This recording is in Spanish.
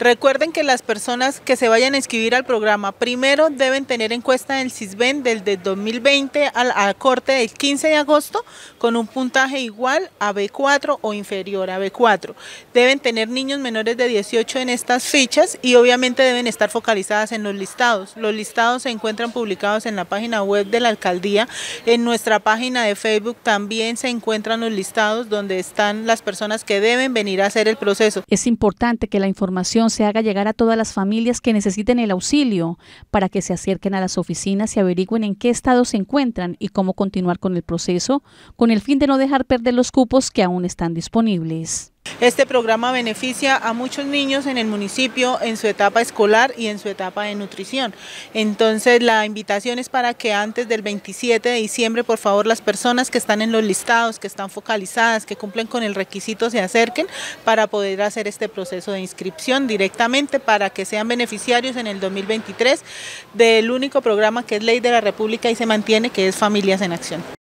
Recuerden que las personas que se vayan a inscribir al programa primero deben tener encuesta del CISBEN desde 2020 al a corte del 15 de agosto con un puntaje igual a B4 o inferior a B4. Deben tener niños menores de 18 en estas fichas y obviamente deben estar focalizadas en los listados. Los listados se encuentran publicados en la página web de la alcaldía. En nuestra página de Facebook también se encuentran los listados donde están las personas que deben venir a hacer el proceso. Es importante que la información se haga llegar a todas las familias que necesiten el auxilio para que se acerquen a las oficinas y averigüen en qué estado se encuentran y cómo continuar con el proceso, con el fin de no dejar perder los cupos que aún están disponibles. Este programa beneficia a muchos niños en el municipio en su etapa escolar y en su etapa de nutrición. Entonces la invitación es para que antes del 27 de diciembre, por favor, las personas que están en los listados, que están focalizadas, que cumplen con el requisito, se acerquen para poder hacer este proceso de inscripción directamente para que sean beneficiarios en el 2023 del único programa que es Ley de la República y se mantiene, que es Familias en Acción.